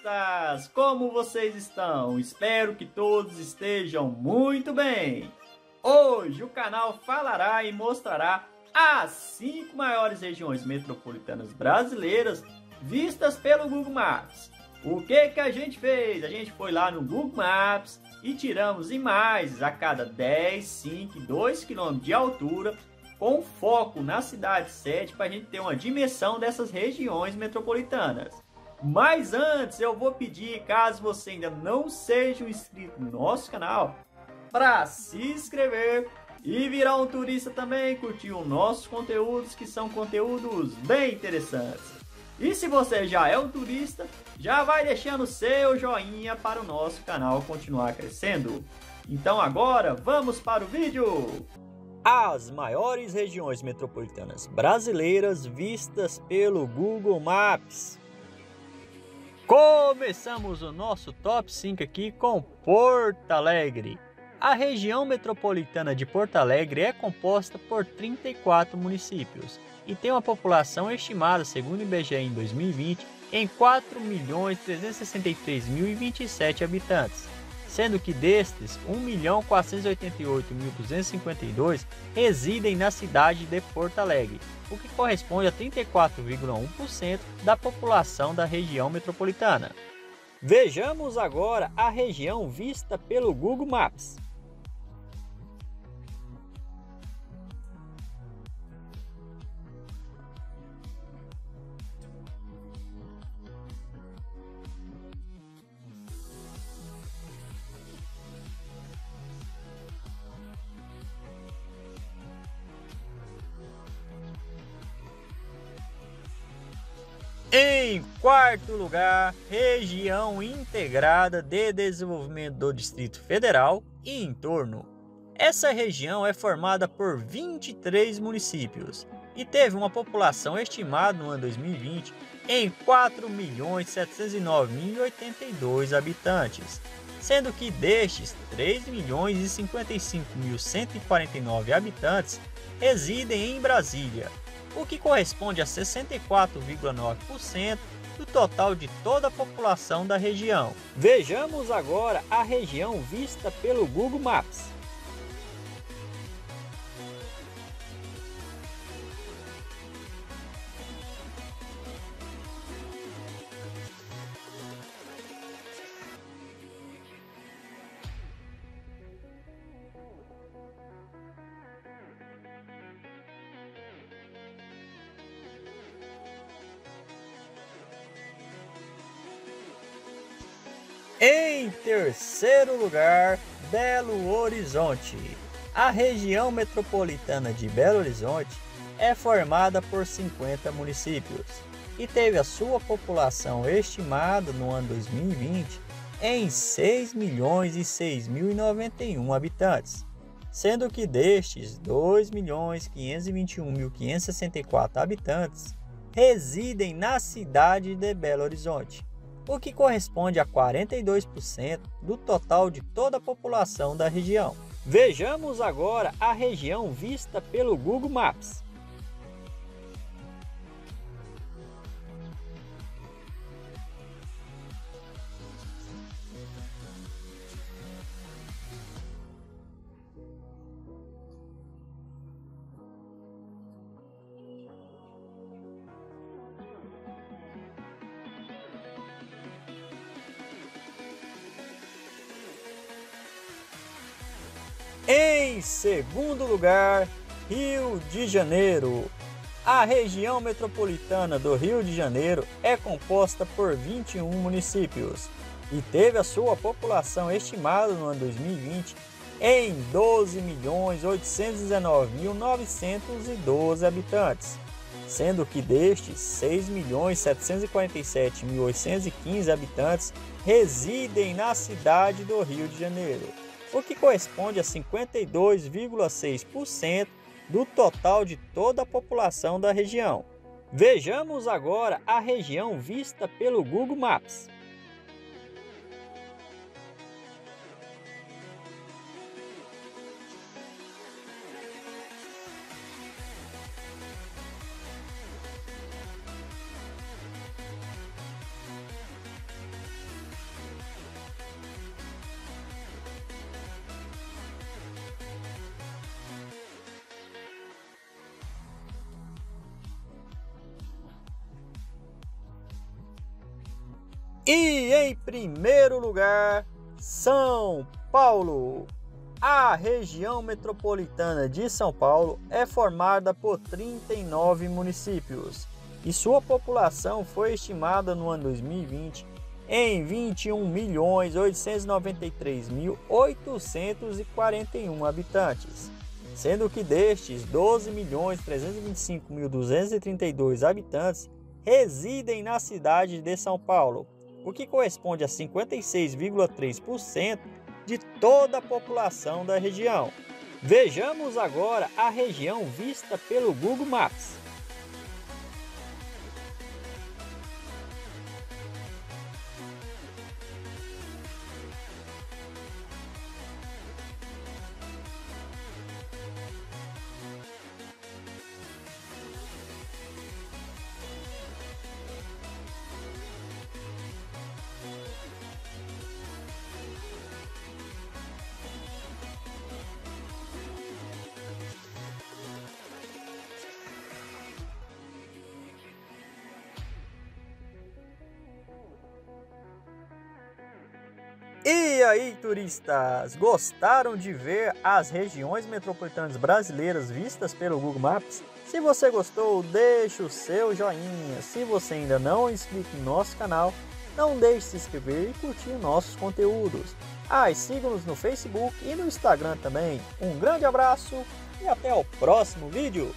turistas! Como vocês estão? Espero que todos estejam muito bem! Hoje o canal falará e mostrará as cinco maiores regiões metropolitanas brasileiras vistas pelo Google Maps. O que, que a gente fez? A gente foi lá no Google Maps e tiramos imagens a cada 10, 5 e 2 km de altura com foco na cidade sede para a gente ter uma dimensão dessas regiões metropolitanas. Mas antes eu vou pedir, caso você ainda não seja inscrito no nosso canal, para se inscrever e virar um turista também, curtir os nossos conteúdos que são conteúdos bem interessantes. E se você já é um turista, já vai deixando seu joinha para o nosso canal continuar crescendo. Então agora vamos para o vídeo! As maiores regiões metropolitanas brasileiras vistas pelo Google Maps. Começamos o nosso top 5 aqui com Porto Alegre. A região metropolitana de Porto Alegre é composta por 34 municípios e tem uma população estimada, segundo o IBGE em 2020, em 4.363.027 habitantes sendo que destes, 1.488.252 residem na cidade de Porto Alegre, o que corresponde a 34,1% da população da região metropolitana. Vejamos agora a região vista pelo Google Maps. Em quarto lugar, região integrada de desenvolvimento do Distrito Federal e entorno. Essa região é formada por 23 municípios e teve uma população estimada no ano 2020 em 4.709.082 habitantes, sendo que destes 3.055.149 habitantes residem em Brasília, o que corresponde a 64,9% do total de toda a população da região. Vejamos agora a região vista pelo Google Maps. Em terceiro lugar, Belo Horizonte. A região metropolitana de Belo Horizonte é formada por 50 municípios e teve a sua população estimada no ano 2020 em 6 milhões e 6.091 habitantes, sendo que destes 2 milhões 521.564 habitantes residem na cidade de Belo Horizonte o que corresponde a 42% do total de toda a população da região. Vejamos agora a região vista pelo Google Maps. Em segundo lugar, Rio de Janeiro. A região metropolitana do Rio de Janeiro é composta por 21 municípios e teve a sua população estimada no ano 2020 em 12.819.912 habitantes, sendo que destes 6.747.815 habitantes residem na cidade do Rio de Janeiro o que corresponde a 52,6% do total de toda a população da região. Vejamos agora a região vista pelo Google Maps. E em primeiro lugar, São Paulo. A região metropolitana de São Paulo é formada por 39 municípios e sua população foi estimada no ano 2020 em 21.893.841 habitantes, sendo que destes 12.325.232 habitantes residem na cidade de São Paulo, o que corresponde a 56,3% de toda a população da região. Vejamos agora a região vista pelo Google Maps. E aí, turistas, gostaram de ver as regiões metropolitanas brasileiras vistas pelo Google Maps? Se você gostou, deixe o seu joinha. Se você ainda não é inscrito no nosso canal, não deixe de se inscrever e curtir nossos conteúdos. Ah, e siga-nos no Facebook e no Instagram também. Um grande abraço e até o próximo vídeo!